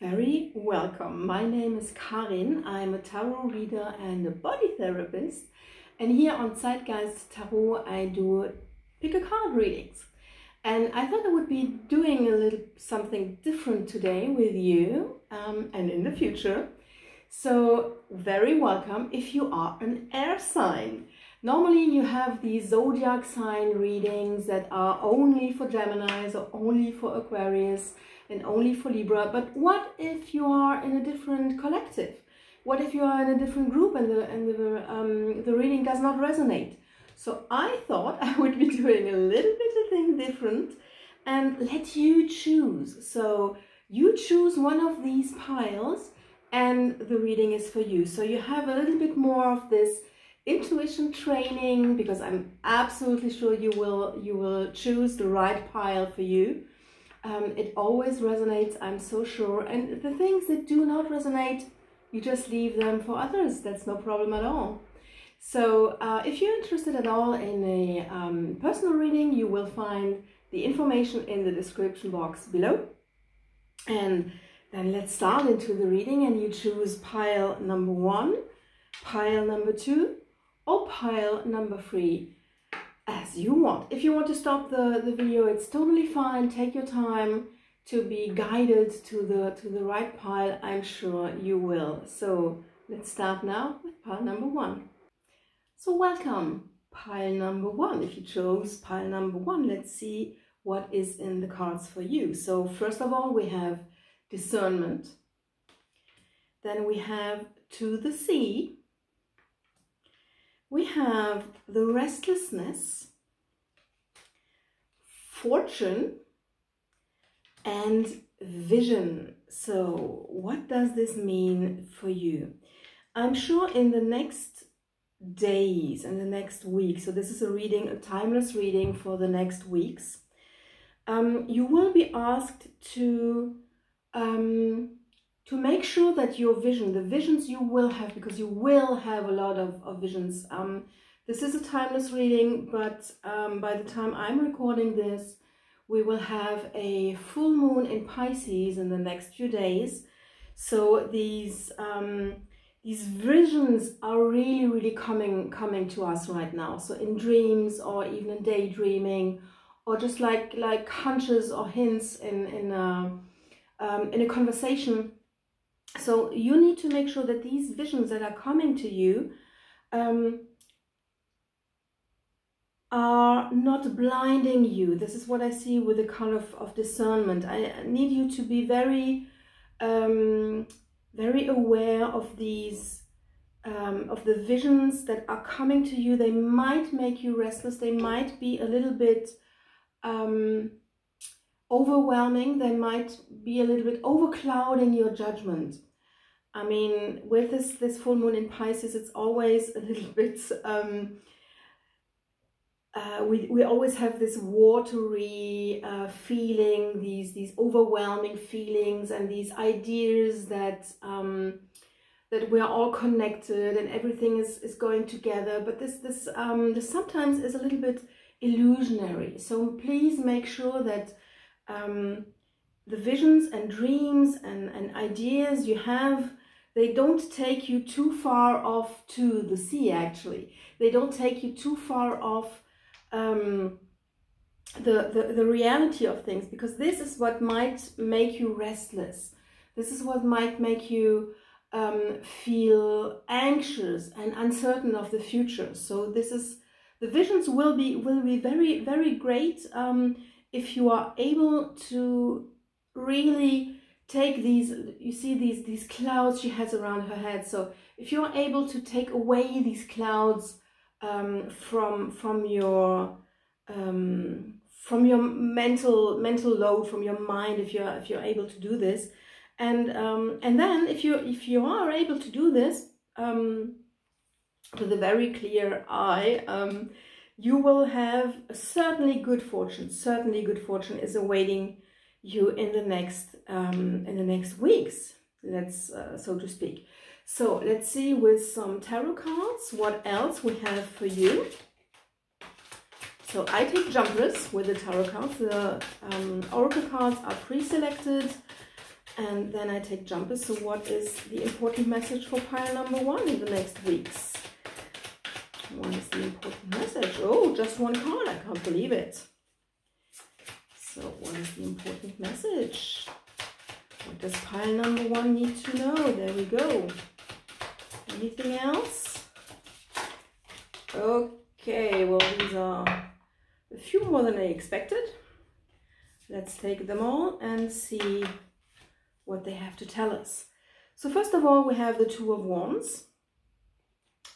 Very welcome. My name is Karin. I'm a tarot reader and a body therapist. And here on Zeitgeist Tarot, I do pick a card readings. And I thought I would be doing a little something different today with you um, and in the future. So, very welcome if you are an air sign. Normally, you have the zodiac sign readings that are only for Geminis or only for Aquarius and only for Libra. But what if you are in a different collective? What if you are in a different group and the, and the, um, the reading does not resonate? So I thought I would be doing a little bit of thing different and let you choose. So you choose one of these piles and the reading is for you. So you have a little bit more of this intuition training because I'm absolutely sure you will you will choose the right pile for you um, it always resonates, I'm so sure. And the things that do not resonate, you just leave them for others. That's no problem at all. So uh, if you're interested at all in a um, personal reading, you will find the information in the description box below. And then let's start into the reading and you choose pile number one, pile number two, or pile number three as you want. If you want to stop the, the video, it's totally fine. Take your time to be guided to the, to the right pile. I'm sure you will. So let's start now with pile number one. So welcome, pile number one. If you chose pile number one, let's see what is in the cards for you. So first of all, we have discernment. Then we have to the sea we have the restlessness, fortune, and vision. So, what does this mean for you? I'm sure in the next days and the next week, so this is a reading, a timeless reading for the next weeks, um, you will be asked to um, to make sure that your vision, the visions you will have, because you will have a lot of, of visions. Um, this is a timeless reading, but um, by the time I'm recording this, we will have a full moon in Pisces in the next few days. So these um, these visions are really, really coming coming to us right now. So in dreams or even in daydreaming, or just like like hunches or hints in in a, um, in a conversation so you need to make sure that these visions that are coming to you um, are not blinding you. This is what I see with the color of, of discernment. I need you to be very, um, very aware of these, um, of the visions that are coming to you. They might make you restless. They might be a little bit um, overwhelming. They might be a little bit overclouding your judgment. I mean, with this, this full moon in Pisces, it's always a little bit, um, uh, we, we always have this watery uh, feeling, these, these overwhelming feelings and these ideas that, um, that we are all connected and everything is, is going together. But this, this, um, this sometimes is a little bit illusionary. So please make sure that um, the visions and dreams and, and ideas you have, they don't take you too far off to the sea, actually. They don't take you too far off um, the, the, the reality of things, because this is what might make you restless. This is what might make you um, feel anxious and uncertain of the future. So this is, the visions will be, will be very, very great um, if you are able to really take these you see these these clouds she has around her head. So if you're able to take away these clouds um, from from your um, from your mental mental load from your mind if you're if you're able to do this. And um, and then if you if you are able to do this um, with a very clear eye um, you will have certainly good fortune. Certainly good fortune is awaiting you in the next um, in the next weeks let's uh, so to speak. So let's see with some tarot cards what else we have for you. So I take jumpers with the tarot cards. The um, oracle cards are pre-selected. And then I take jumpers. So what is the important message for pile number one in the next weeks? What is the important message? Oh, just one card. I can't believe it. So what is the important message? What does pile number one need to know? There we go. Anything else? Okay, well, these are a few more than I expected. Let's take them all and see what they have to tell us. So first of all, we have the Two of Wands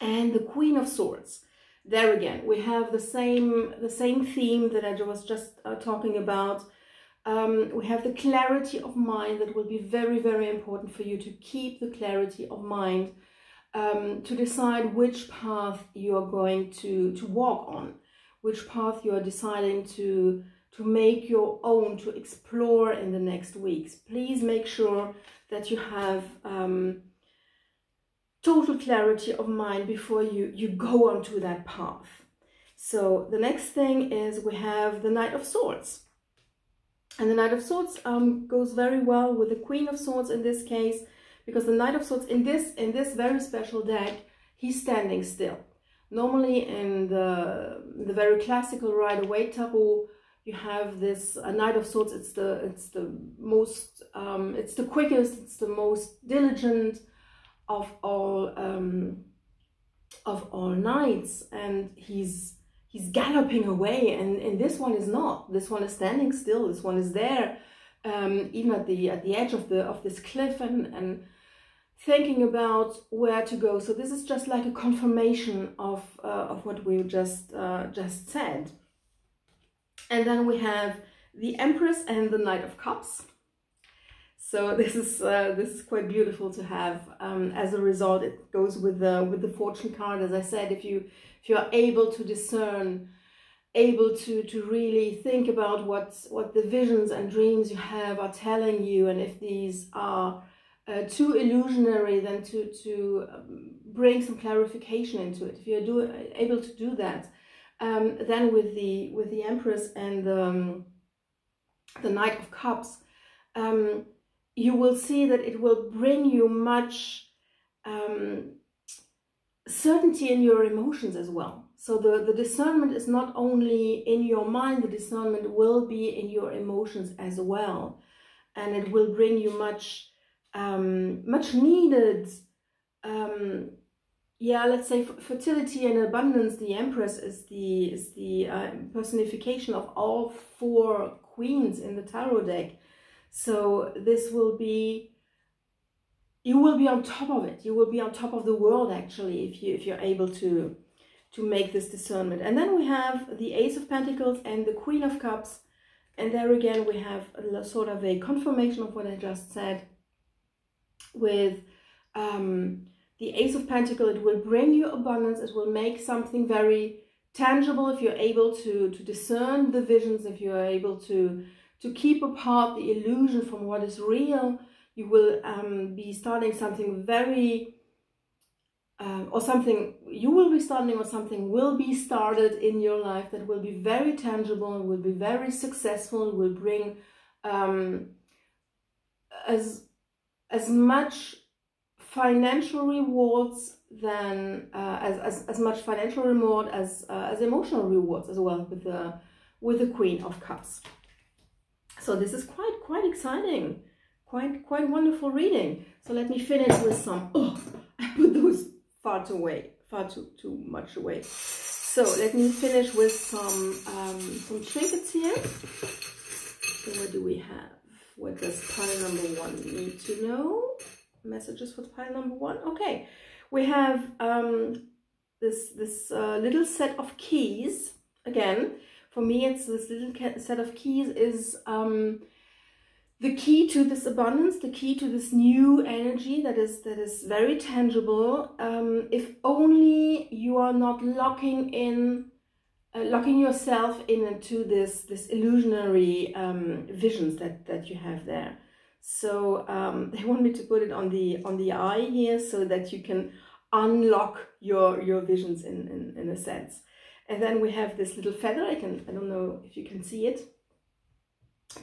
and the Queen of Swords. There again, we have the same, the same theme that I was just uh, talking about. Um, we have the clarity of mind that will be very, very important for you to keep the clarity of mind um, to decide which path you are going to, to walk on, which path you are deciding to, to make your own, to explore in the next weeks. Please make sure that you have um, total clarity of mind before you, you go onto that path. So the next thing is we have the Knight of Swords. And the Knight of Swords um, goes very well with the Queen of Swords in this case, because the Knight of Swords in this in this very special deck, he's standing still. Normally in the the very classical Rider Waite Tarot, you have this a Knight of Swords. It's the it's the most um, it's the quickest. It's the most diligent of all um, of all knights, and he's he's galloping away. And and this one is not. This one is standing still. This one is there, um, even at the at the edge of the of this cliff, and and thinking about where to go. So this is just like a confirmation of uh, of what we just uh, just said. And then we have the Empress and the Knight of Cups. So this is uh, this is quite beautiful to have. Um, as a result, it goes with the with the fortune card. As I said, if you if you are able to discern, able to to really think about what what the visions and dreams you have are telling you, and if these are uh, too illusionary, then to to um, bring some clarification into it. If you're do, able to do that, um, then with the with the Empress and um, the Knight of Cups, um, you will see that it will bring you much um, certainty in your emotions as well. So the, the discernment is not only in your mind, the discernment will be in your emotions as well. And it will bring you much, um, much needed um, yeah, let's say fertility and abundance. The Empress is the is the uh, personification of all four queens in the tarot deck. So this will be you will be on top of it. You will be on top of the world actually if you if you're able to to make this discernment. And then we have the Ace of Pentacles and the Queen of Cups. And there again we have a sort of a confirmation of what I just said with um, the Ace of Pentacles, it will bring you abundance. It will make something very tangible if you're able to, to discern the visions, if you're able to, to keep apart the illusion from what is real. You will um, be starting something very, uh, or something, you will be starting or something will be started in your life that will be very tangible, will be very successful, will bring um, as, as much financial rewards than uh, as, as, as much financial reward as uh, as emotional rewards as well with the with the queen of cups so this is quite quite exciting. Quite quite wonderful reading. So let me finish with some oh i put those far too away far too too much away. So let me finish with some um, some trinkets here. So what do we have? What does pile number one need to know? Messages for pile number one. Okay, we have um, this, this uh, little set of keys. Again, for me, it's this little set of keys is um, the key to this abundance, the key to this new energy that is that is very tangible. Um, if only you are not locking in, uh, locking yourself in into this this illusionary um, visions that that you have there. So um, they want me to put it on the on the eye here so that you can unlock your your visions in, in, in a sense. And then we have this little feather. I can I don't know if you can see it.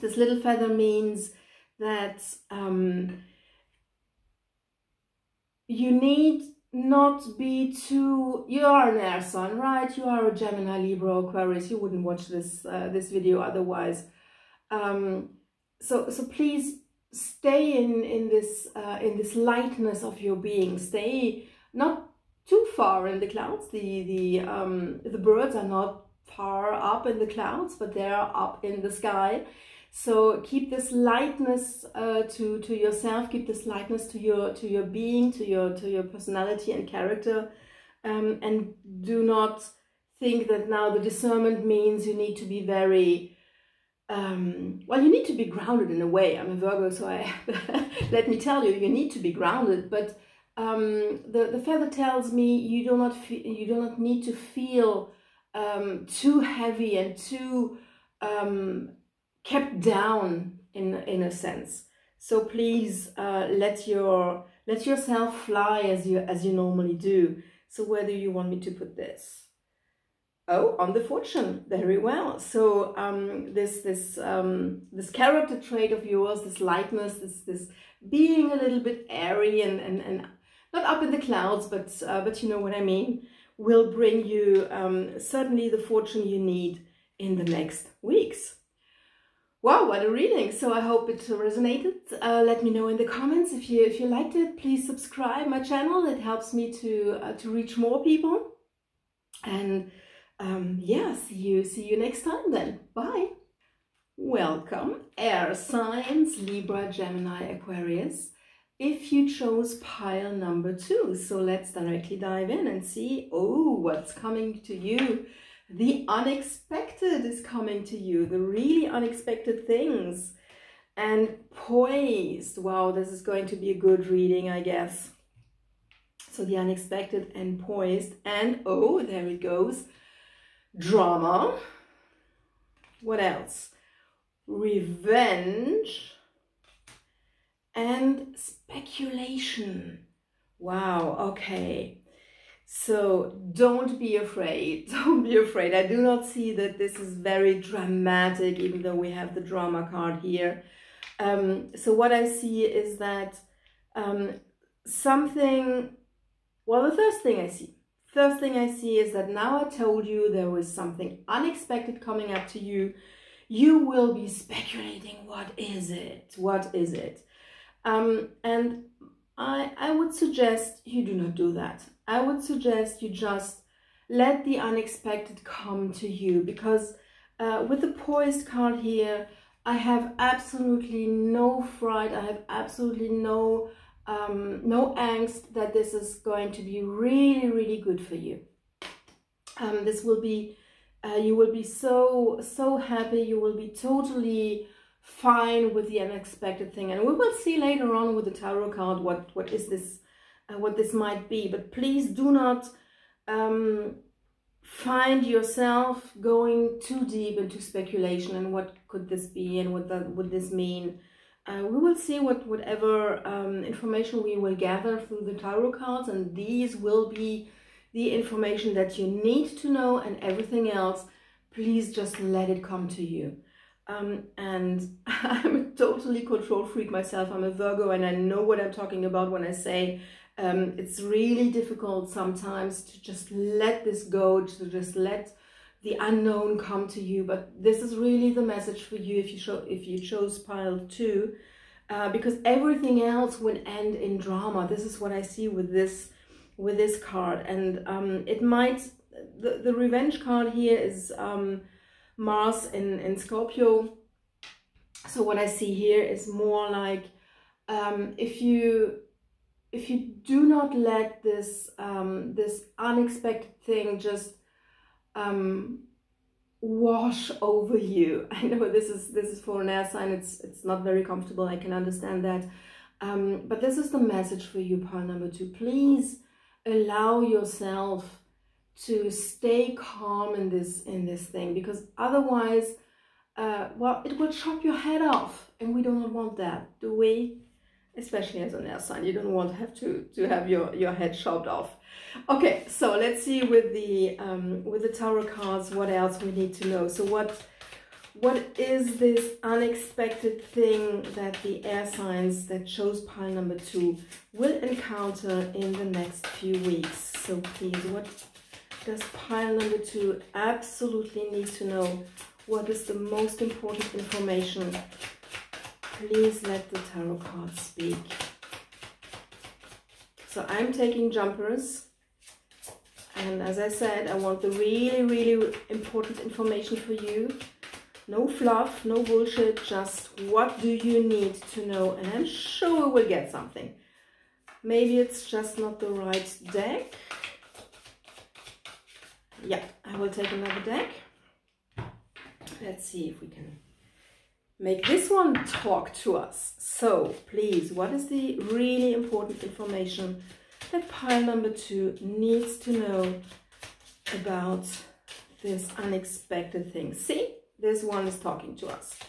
This little feather means that um, you need not be too you are an air sign right you are a gemini libra aquarius you wouldn't watch this uh, this video otherwise um so so please stay in in this uh, in this lightness of your being stay not too far in the clouds the the um the birds are not far up in the clouds but they're up in the sky so keep this lightness uh, to to yourself. Keep this lightness to your to your being, to your to your personality and character, um, and do not think that now the discernment means you need to be very. Um, well, you need to be grounded in a way. I'm a Virgo, so I let me tell you, you need to be grounded. But um, the the feather tells me you do not fe- you do not need to feel um, too heavy and too um, kept down in in a sense. So please uh, let your let yourself fly as you as you normally do. So where do you want me to put this? Oh, on the fortune, very well. So um, this this um, this character trait of yours, this lightness, this this being a little bit airy and and, and not up in the clouds, but uh, but you know what I mean, will bring you um, certainly the fortune you need in the next weeks. Wow, what a reading! So I hope it resonated. Uh, let me know in the comments if you if you liked it. Please subscribe my channel. It helps me to uh, to reach more people. And um, yeah, see you see you next time then. Bye. Welcome, air signs Libra, Gemini, Aquarius. If you chose pile number two, so let's directly dive in and see. Oh, what's coming to you? the unexpected is coming to you, the really unexpected things. And poised, wow, this is going to be a good reading, I guess. So the unexpected and poised, and oh, there it goes, drama. What else? Revenge and speculation. Wow, okay. So don't be afraid. Don't be afraid. I do not see that this is very dramatic, even though we have the drama card here. Um, so what I see is that um, something, well, the first thing I see, first thing I see is that now I told you there was something unexpected coming up to you. You will be speculating, what is it? What is it? Um, and I, I would suggest you do not do that. I would suggest you just let the unexpected come to you because uh, with the poised card here, I have absolutely no fright. I have absolutely no um, no angst that this is going to be really, really good for you. Um, this will be, uh, you will be so, so happy. You will be totally fine with the unexpected thing. And we will see later on with the tarot card what, what is this uh, what this might be. But please do not um, find yourself going too deep into speculation and what could this be and what that would this mean. Uh, we will see what whatever um, information we will gather through the tarot cards and these will be the information that you need to know and everything else please just let it come to you um, and I'm a totally control freak myself I'm a Virgo and I know what I'm talking about when I say um, it's really difficult sometimes to just let this go, to just let the unknown come to you. But this is really the message for you if you show if you chose pile two, uh, because everything else would end in drama. This is what I see with this with this card, and um, it might the the revenge card here is um, Mars in in Scorpio. So what I see here is more like um, if you if you do not let this um, this unexpected thing just um, wash over you, I know this is this is for an air sign. It's it's not very comfortable. I can understand that, um, but this is the message for you, pile number two. Please allow yourself to stay calm in this in this thing because otherwise, uh, well, it will chop your head off, and we do not want that, do we? especially as an air sign you don't want to have to to have your your head chopped off okay so let's see with the um with the tarot cards what else we need to know so what what is this unexpected thing that the air signs that shows pile number two will encounter in the next few weeks? So please, what does pile number two absolutely need to know? What is the most important information? Please let the tarot cards speak. So I'm taking jumpers. And as I said, I want the really, really important information for you. No fluff, no bullshit, just what do you need to know? And I'm sure we'll get something. Maybe it's just not the right deck. Yeah, I will take another deck. Let's see if we can make this one talk to us. So please, what is the really important information that pile number two needs to know about this unexpected thing? See, this one is talking to us.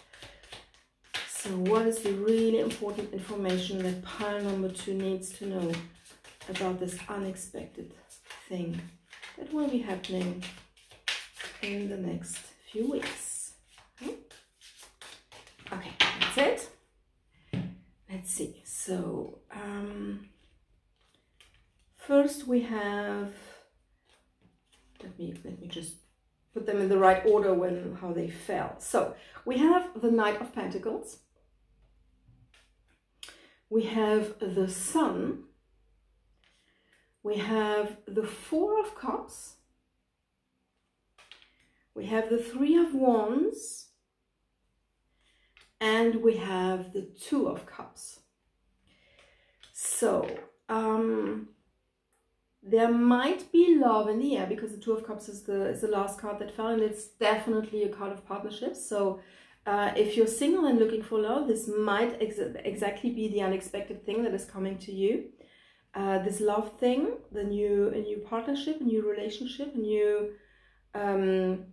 So what is the really important information that pile number two needs to know about this unexpected thing that will be happening in the next few weeks? Okay, okay that's it. Let's see. So, um, first we have, let me, let me just put them in the right order when how they fell. So we have the Knight of Pentacles. We have the Sun. We have the Four of Cups. We have the Three of Wands. And we have the Two of Cups. So, um, there might be love in the air because the two of cups is the is the last card that fell and it's definitely a card of partnerships so uh, if you're single and looking for love this might ex exactly be the unexpected thing that is coming to you uh, this love thing the new a new partnership a new relationship a new um,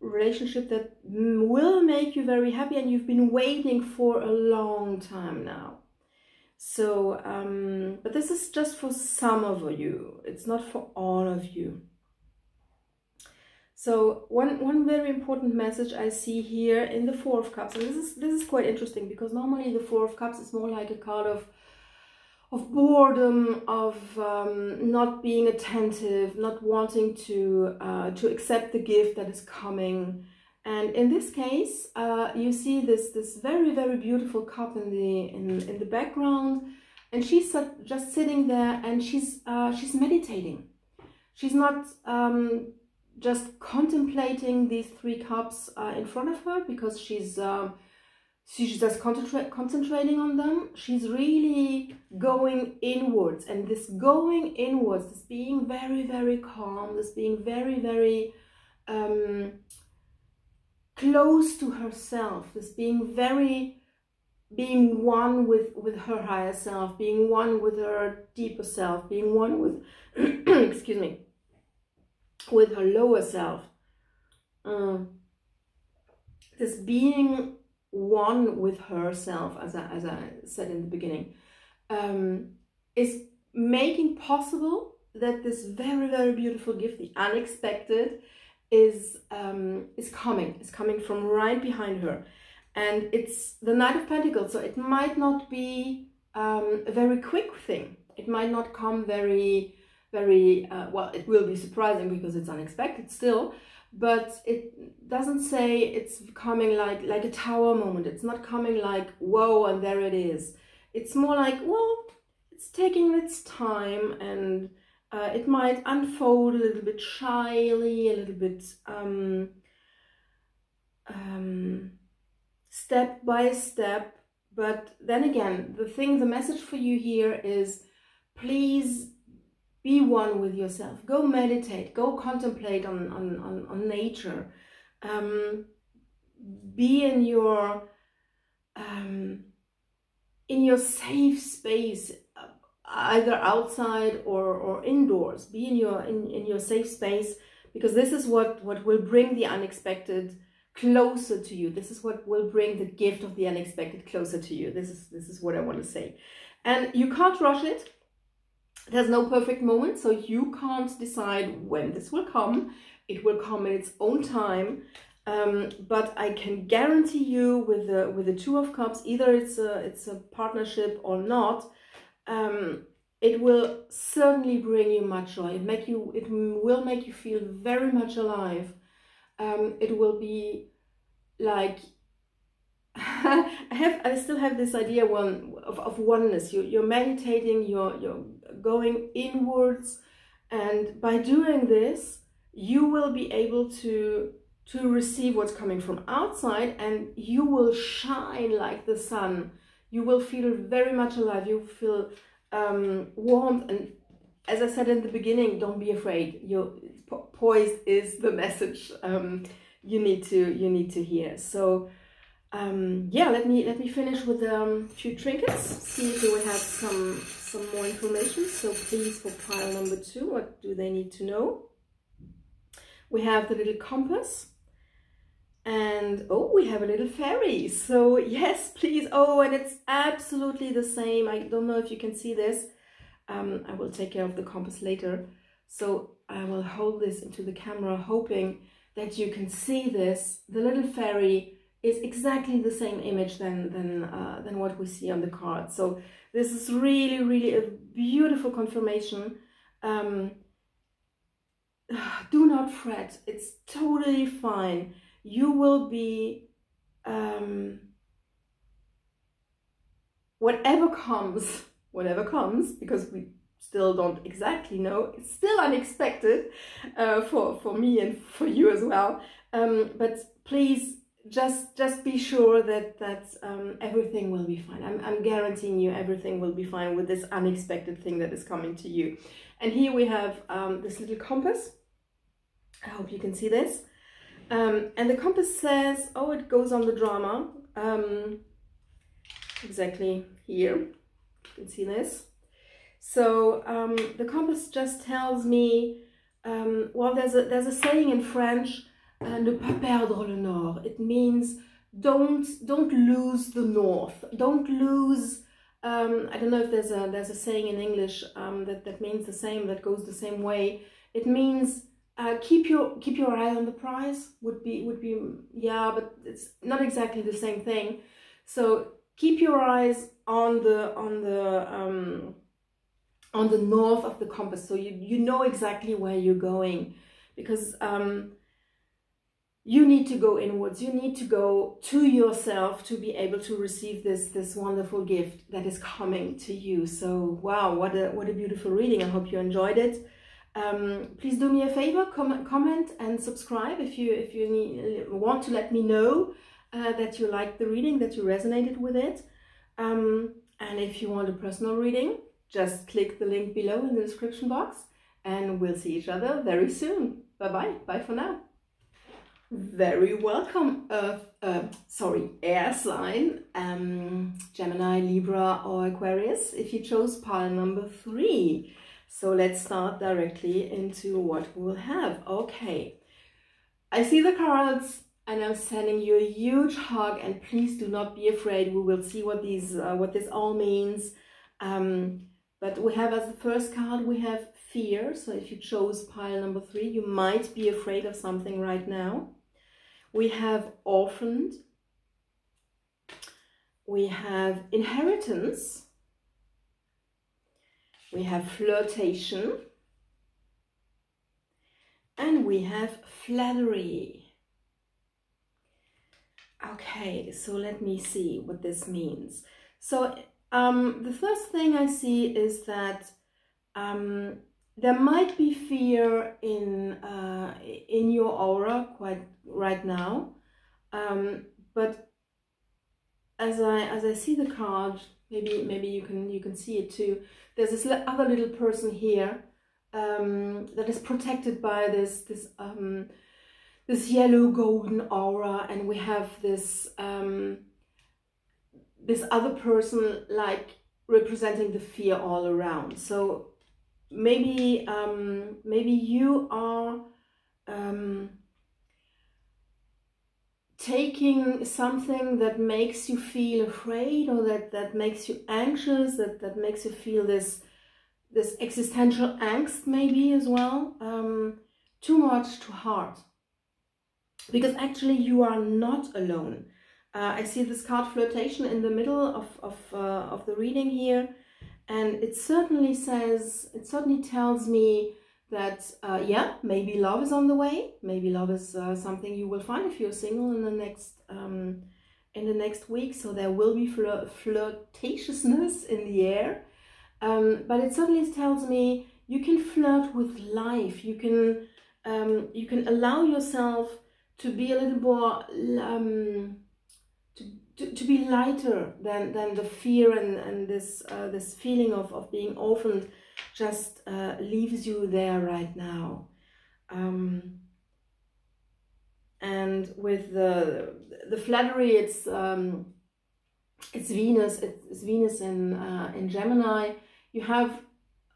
relationship that will make you very happy and you've been waiting for a long time now so, um, but this is just for some of you. It's not for all of you. So one, one very important message I see here in the Four of Cups, and this is, this is quite interesting because normally the Four of Cups is more like a card of, of boredom, of um, not being attentive, not wanting to, uh, to accept the gift that is coming, and in this case, uh, you see this this very very beautiful cup in the in, in the background, and she's just sitting there and she's uh, she's meditating. She's not um, just contemplating these three cups uh, in front of her because she's um, she's just concentra concentrating on them. She's really going inwards, and this going inwards, this being very very calm, this being very very um, close to herself, this being very, being one with, with her higher self, being one with her deeper self, being one with, excuse me, with her lower self. Um, this being one with herself, as I, as I said in the beginning, um, is making possible that this very, very beautiful gift, the unexpected, is um, is coming, is coming from right behind her. And it's the Knight of Pentacles, so it might not be um, a very quick thing. It might not come very, very, uh, well, it will be surprising because it's unexpected still, but it doesn't say it's coming like, like a tower moment. It's not coming like, whoa, and there it is. It's more like, well, it's taking its time and uh, it might unfold a little bit shyly, a little bit um, um, step by step. But then again, the thing, the message for you here is please be one with yourself. Go meditate, go contemplate on, on, on, on nature. Um, be in your um, in your safe space either outside or, or indoors. Be in your in, in your safe space because this is what, what will bring the unexpected closer to you. This is what will bring the gift of the unexpected closer to you. This is this is what I want to say. And you can't rush it. There's no perfect moment, so you can't decide when this will come. It will come in its own time. Um, but I can guarantee you with the with the two of cups, either it's a it's a partnership or not, um, it will certainly bring you much joy. It make you it will make you feel very much alive. Um, it will be like I have I still have this idea one of, of oneness. You you're meditating, you're you're going inwards, and by doing this, you will be able to to receive what's coming from outside and you will shine like the sun. You will feel very much alive. You feel um, warmth and as I said in the beginning, don't be afraid. Your poised is the message um, you need to you need to hear. So um, yeah, let me let me finish with a um, few trinkets. See if we have some some more information. So please, for pile number two, what do they need to know? We have the little compass. And oh, we have a little fairy. So yes, please. Oh, and it's absolutely the same. I don't know if you can see this. Um, I will take care of the compass later. So I will hold this into the camera, hoping that you can see this. The little fairy is exactly the same image than, than, uh, than what we see on the card. So this is really, really a beautiful confirmation. Um, do not fret. It's totally fine. You will be, um, whatever comes, whatever comes, because we still don't exactly know. It's still unexpected uh, for, for me and for you as well. Um, but please just just be sure that that um, everything will be fine. I'm, I'm guaranteeing you everything will be fine with this unexpected thing that is coming to you. And here we have um, this little compass. I hope you can see this. Um, and the compass says, oh, it goes on the drama. Um, exactly here. You can see this. So um, the compass just tells me, um, well, there's a, there's a saying in French, uh, ne pas perdre le nord. It means don't don't lose the north. Don't lose. Um, I don't know if there's a there's a saying in English um, that that means the same that goes the same way. It means uh, keep your keep your eye on the prize. Would be would be yeah, but it's not exactly the same thing. So keep your eyes on the on the um, on the north of the compass so you, you know exactly where you're going because um, you need to go inwards you need to go to yourself to be able to receive this this wonderful gift that is coming to you so wow what a what a beautiful reading i hope you enjoyed it um, please do me a favor comment comment and subscribe if you if you need, want to let me know uh, that you liked the reading that you resonated with it um, and if you want a personal reading just click the link below in the description box and we'll see each other very soon. Bye-bye. Bye for now. Very welcome, Earth, uh, sorry, air sign, um, Gemini, Libra or Aquarius if you chose pile number three. So let's start directly into what we'll have. Okay, I see the cards and I'm sending you a huge hug and please do not be afraid. We will see what these, uh, what this all means. Um, but we have as the first card, we have fear. So if you chose pile number three, you might be afraid of something right now. We have orphaned. We have inheritance. We have flirtation. And we have flattery. Okay, so let me see what this means. So um, the first thing I see is that um, there might be fear in uh, in your aura quite right now, um, but as I as I see the card, maybe maybe you can you can see it too. There's this other little person here um, that is protected by this this um, this yellow golden aura, and we have this. Um, this other person like representing the fear all around. So maybe um, maybe you are um, taking something that makes you feel afraid or that that makes you anxious, that that makes you feel this this existential angst maybe as well, um, too much, too hard. because actually you are not alone. Uh, I see this card flirtation in the middle of, of, uh, of the reading here. And it certainly says, it certainly tells me that, uh, yeah, maybe love is on the way. Maybe love is uh, something you will find if you're single in the next um, in the next week. So there will be flir flirtatiousness in the air. Um, but it certainly tells me you can flirt with life. You can um, you can allow yourself to be a little more um, to, to, be lighter than, than the fear and, and this uh, this feeling of, of being orphaned just uh, leaves you there right now. Um, and with the the flattery, it's um, it's Venus. It's Venus in uh, in Gemini. You have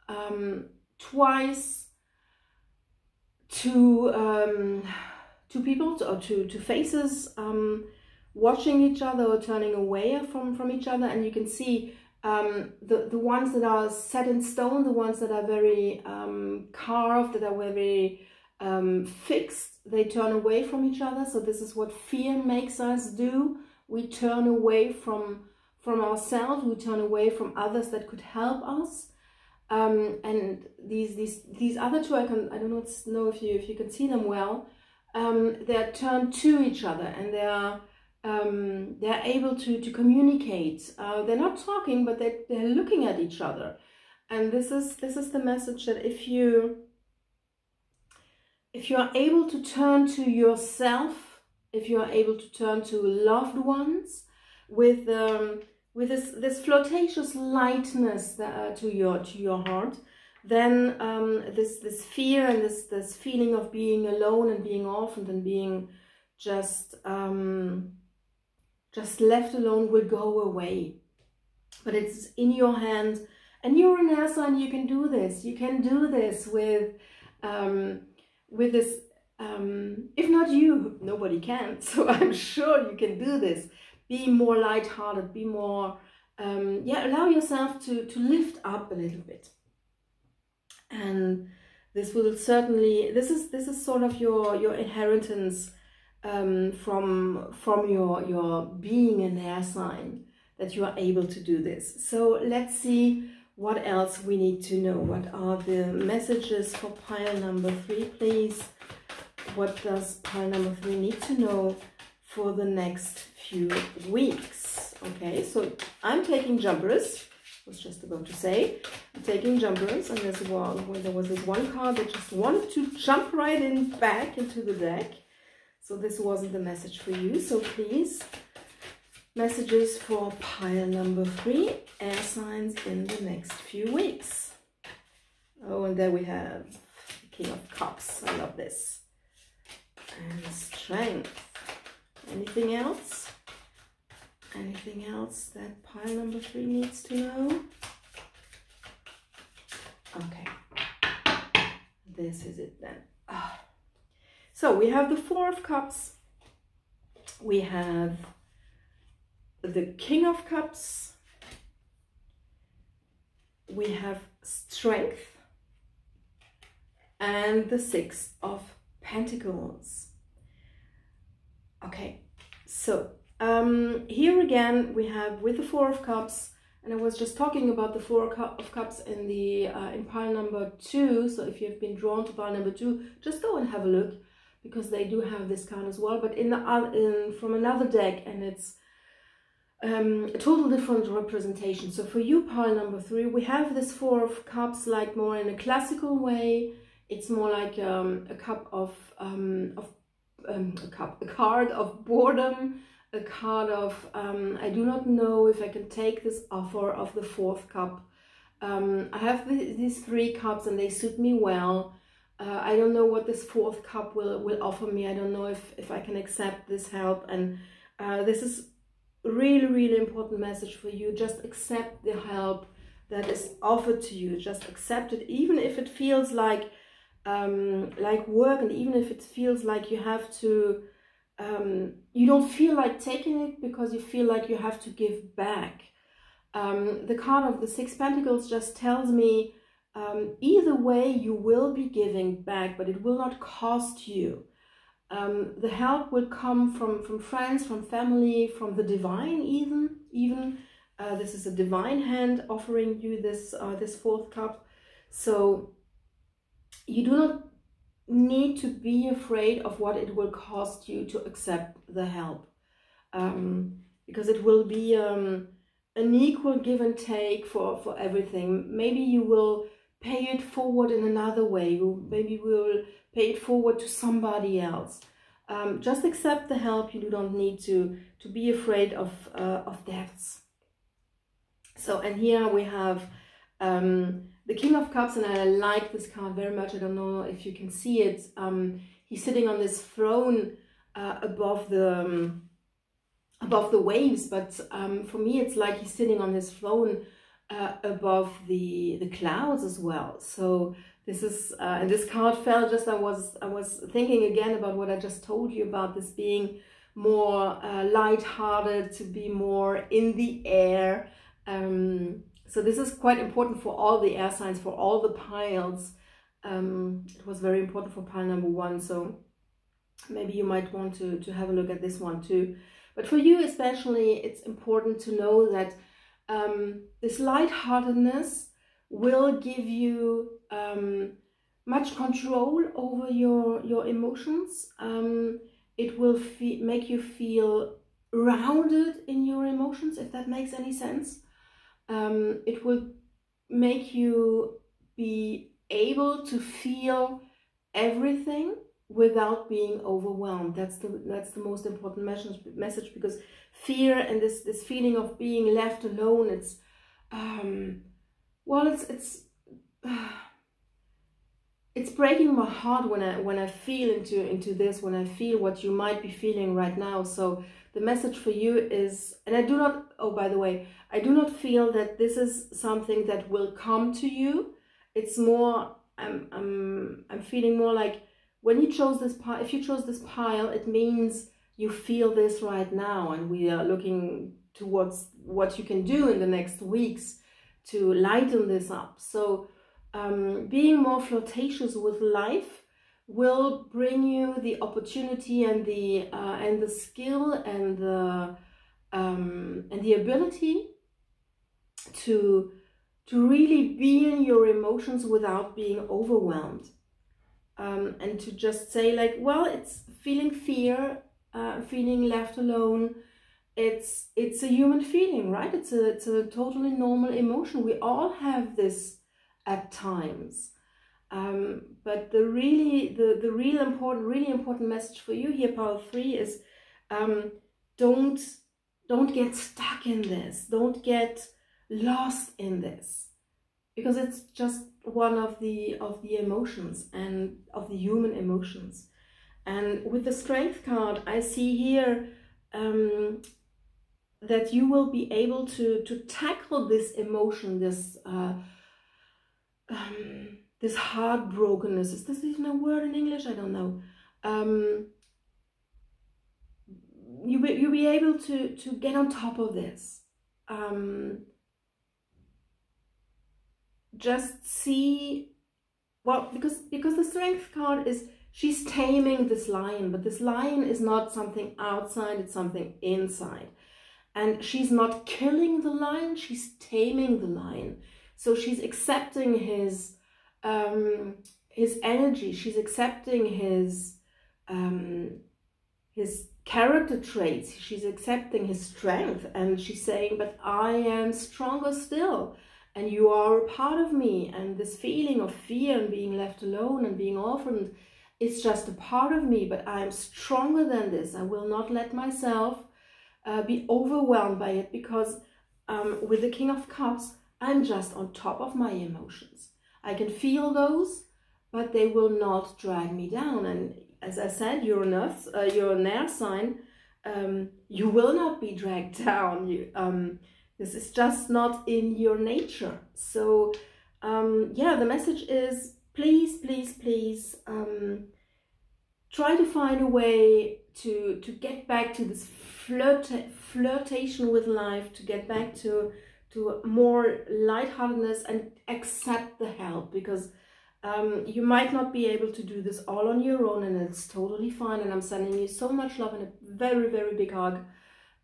um, twice two um, two people or two two faces um, watching each other or turning away from from each other, and you can see um, the the ones that are set in stone, the ones that are very um, carved, that are very um, fixed, they turn away from each other. So this is what fear makes us do. We turn away from from ourselves. We turn away from others that could help us. Um, and these these these other two, I can I don't know, know if you if you can see them well. Um, they're turned to each other and they are um, they're able to to communicate. Uh, they're not talking, but they they're looking at each other. And this is this is the message that if you if you are able to turn to yourself, if you are able to turn to loved ones with um, with this this flirtatious lightness that, uh, to your to your heart, then um, this this fear and this this feeling of being alone and being orphaned and being just um, just left alone will go away. But it's in your hands, and you're an air sign. You can do this. You can do this with. Um, with this um, if not you nobody can so i'm sure you can do this be more light-hearted be more um, yeah allow yourself to to lift up a little bit and this will certainly this is this is sort of your your inheritance um, from from your your being an air sign that you are able to do this so let's see what else we need to know. What are the messages for pile number three, please? What does pile number three need to know for the next few weeks? Okay, so I'm taking jumpers. I was just about to say. I'm taking jumpers, and there's one when there was this one card that just wanted to jump right in back into the deck. So this wasn't the message for you. So please messages for pile number three, air signs in the next few weeks. Oh, and there we have King of Cups. I love this. And Strength. Anything else? Anything else that pile number three needs to know? Okay. This is it then. Oh. So we have the Four of Cups. We have the King of Cups, we have Strength, and the Six of Pentacles. Okay, so um, here again we have with the Four of Cups, and I was just talking about the Four of Cups in the uh, in pile number two. So if you've been drawn to pile number two, just go and have a look because they do have this card as well. But in the in from another deck, and it's um, a total different representation. So for you, pile number three, we have this Four of Cups like more in a classical way. It's more like um, a cup of, um, of um, a cup, a card of boredom, a card of, um, I do not know if I can take this offer of the fourth cup. Um, I have the, these three cups and they suit me well. Uh, I don't know what this fourth cup will, will offer me. I don't know if, if I can accept this help. And uh, this is really, really important message for you. Just accept the help that is offered to you. Just accept it, even if it feels like um, like work, and even if it feels like you have to, um, you don't feel like taking it because you feel like you have to give back. Um, the card of the Six Pentacles just tells me um, either way you will be giving back, but it will not cost you. Um, the help will come from, from friends, from family, from the divine even. even. Uh, this is a divine hand offering you this, uh, this fourth cup. So you do not need to be afraid of what it will cost you to accept the help. Um, because it will be um, an equal give and take for, for everything. Maybe you will pay it forward in another way. Maybe we'll pay it forward to somebody else. Um, just accept the help. You don't need to, to be afraid of, uh, of debts. So, and here we have um, the King of Cups, and I like this card very much. I don't know if you can see it. Um, he's sitting on this throne uh, above the um, above the waves, but um, for me, it's like he's sitting on his throne uh, above the the clouds as well. So this is uh, and this card fell just I was I was thinking again about what I just told you about this being more uh, light-hearted, to be more in the air. Um, so this is quite important for all the air signs, for all the piles. Um, it was very important for pile number one, so maybe you might want to, to have a look at this one too. But for you especially, it's important to know that um, this lightheartedness will give you um, much control over your, your emotions. Um, it will make you feel rounded in your emotions, if that makes any sense. Um, it will make you be able to feel everything without being overwhelmed. That's the that's the most important message message because fear and this this feeling of being left alone. It's um, well, it's it's. Uh, it's breaking my heart when I when I feel into into this when I feel what you might be feeling right now. So the message for you is, and I do not. Oh, by the way, I do not feel that this is something that will come to you. It's more. I'm I'm I'm feeling more like when you chose this pile. If you chose this pile, it means you feel this right now, and we are looking towards what you can do in the next weeks to lighten this up. So um, being more flirtatious with life will bring you the opportunity and the uh, and the skill and the um, and the ability to to really be in your emotions without being overwhelmed um, and to just say like well it's feeling fear uh, feeling left alone it's it's a human feeling right it's a it's a totally normal emotion we all have this at times. Um, but the really, the, the real important, really important message for you here, pile three, is um, don't, don't get stuck in this. Don't get lost in this because it's just one of the, of the emotions and of the human emotions. And with the strength card, I see here um, that you will be able to, to tackle this emotion, this uh, um, this heartbrokenness. Is this even a word in English? I don't know. Um, you be, you'll be able to to get on top of this. Um, just see, well, because because the strength card is she's taming this lion, but this lion is not something outside; it's something inside. And she's not killing the lion; she's taming the lion so she's accepting his um, his energy. She's accepting his um, his character traits. She's accepting his strength, and she's saying, "But I am stronger still." And you are a part of me, and this feeling of fear and being left alone and being orphaned it's just a part of me, but I am stronger than this. I will not let myself uh, be overwhelmed by it because um, with the King of Cups, I'm just on top of my emotions. I can feel those, but they will not drag me down. And as I said, you're an earth, uh, you're an air sign. Um, you will not be dragged down. You, um, this is just not in your nature. So, um, yeah, the message is please, please, please um, try to find a way to to get back to this flirt flirtation with life, to get back to to more lightheartedness and accept the help because Um, you might not be able to do this all on your own, and it's totally fine. And I'm sending you so much love and a very, very big hug.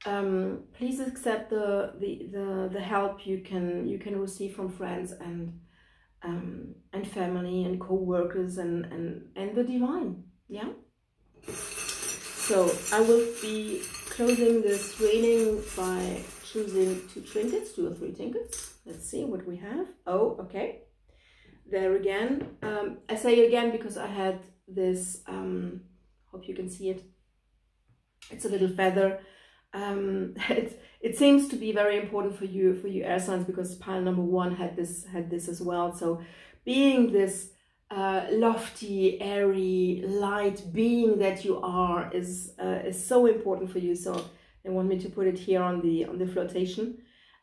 Um, please accept the, the the the help you can you can receive from friends and um, and family and co-workers and, and and the divine. Yeah. So I will be closing this reading by choosing two trinkets, two or three trinkets. Let's see what we have. Oh, okay there again. Um, I say again because I had this, um, hope you can see it. It's a little feather. Um, it, it seems to be very important for you, for you air signs, because pile number one had this, had this as well. So being this uh, lofty, airy, light being that you are is, uh, is so important for you. So they want me to put it here on the, on the flotation.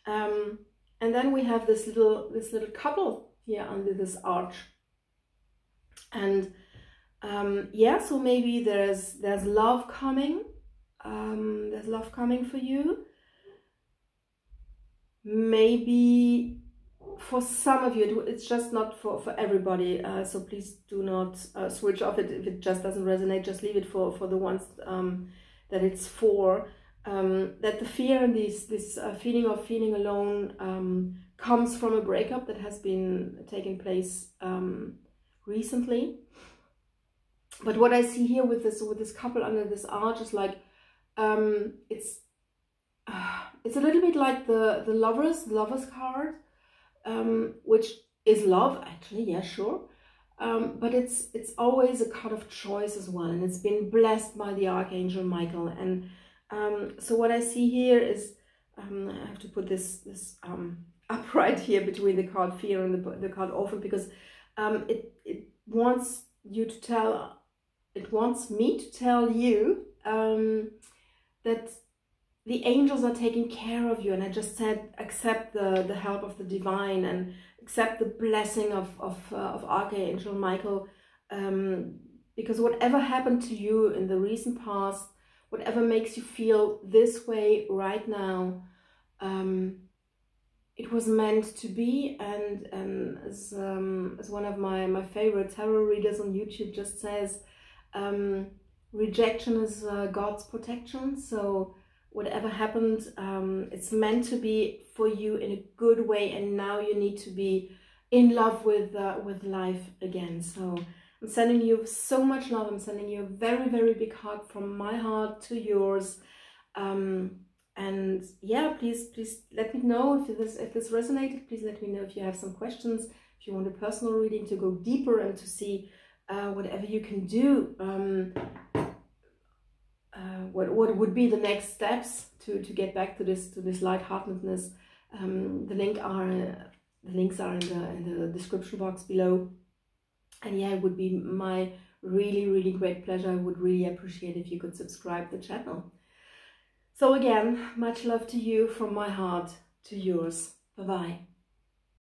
Um, and then we have this little, this little couple here under this arch. And um, yeah, so maybe there's there's love coming. Um, there's love coming for you. Maybe for some of you, it's just not for, for everybody. Uh, so please do not uh, switch off it if it just doesn't resonate. Just leave it for, for the ones um, that it's for. Um, that the fear and this, this uh, feeling of feeling alone um, comes from a breakup that has been taking place um, recently. But what I see here with this with this couple under this arch is like um, it's uh, it's a little bit like the the lovers the lovers card, um, which is love actually. Yeah, sure. Um, but it's it's always a card of choice as well, and it's been blessed by the archangel Michael. And um, so what I see here is um, I have to put this this um, upright here between the card fear and the, the card orphan because it, it wants you to tell, it wants me to tell you um, that the angels are taking care of you. And I just said, accept the, the help of the divine and accept the blessing of, of, uh, of Archangel Michael. Um, because whatever happened to you in the recent past, whatever makes you feel this way right now, um, it was meant to be and and as um, as one of my my favorite tarot readers on YouTube just says um, rejection is uh, God's protection. So whatever happened um, it's meant to be for you in a good way and now you need to be in love with uh, with life again. So I'm sending you so much love. I'm sending you a very very big hug from my heart to yours. Um, and yeah please please let me know if this if this resonated. Please let me know if you have some questions if you want a personal reading to go deeper and to see uh, whatever you can do. Um, uh, what, what would be the next steps to to get back to this to this lightheartedness um, the link are the links are in the in the description box below and yeah it would be my really really great pleasure i would really appreciate if you could subscribe the channel so again, much love to you from my heart to yours. Bye-bye.